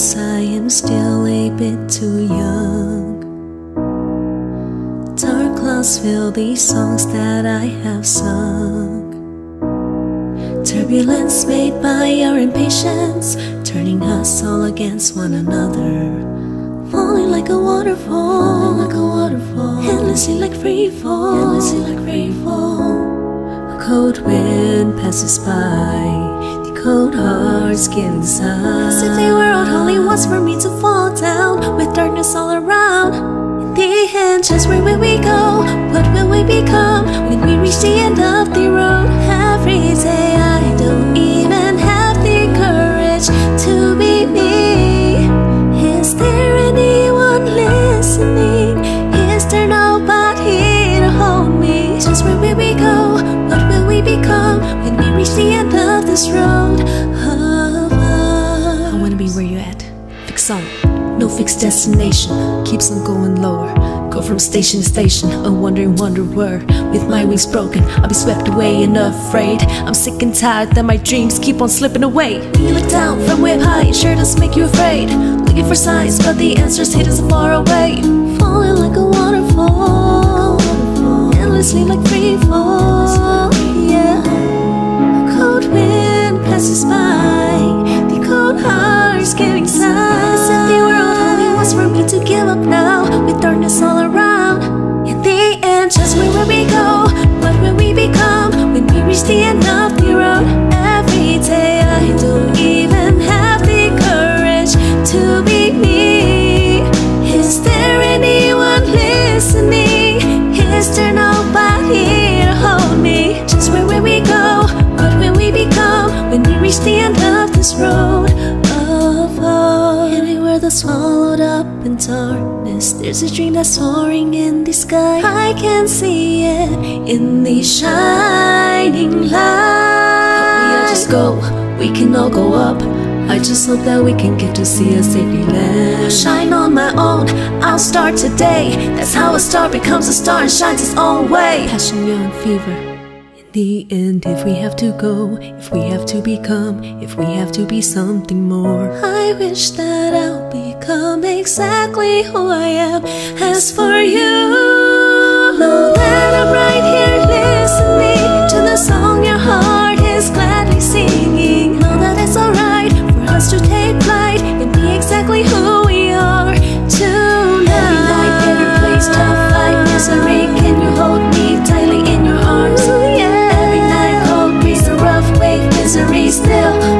Cause I am still a bit too young. Dark clouds fill these songs that I have sung. Turbulence made by our impatience, turning us all against one another. Falling like a waterfall, like a waterfall, endlessly like free fall, endlessly like free fall. A cold wind passes by, cold hard skin. As if were all holy ones for me to fall down, with darkness all around. In the end, just where will we go? What will we become when we reach the end of the road? Every day I don't even have the courage to be me. Is there anyone listening? Is there nobody to hold me? Just where will we go? What will we become when we reach the end of this road? On. No fixed destination. Keeps on going lower. Go from station to station, a wandering wanderer. With my wings broken, I'll be swept away and afraid. I'm sick and tired that my dreams keep on slipping away. You look down from way high, it sure does make you afraid. Looking for signs, but the answer's hidden so far away. Falling like a waterfall, endlessly like free fall. Yeah, a cold wind passes by, with darkness all around. In the end, just where will we go? What will we become when we reach the end of the road? Every day I don't even have the courage to be me. Is there anyone listening? Is there nobody to hold me? Just where will we go? What will we become when we reach the end of this road swallowed up in darkness, there's a dream that's soaring in the sky. I can see it in the shining light. We just go, we can all go up. I just hope that we can get to see a safety land. I'll shine on my own, I'll start today. That's how a star becomes a star and shines its own way. Passion, young fever. The end, if we have to go, if we have to become, if we have to be something more. I wish that I'll become exactly who I am. As for you, still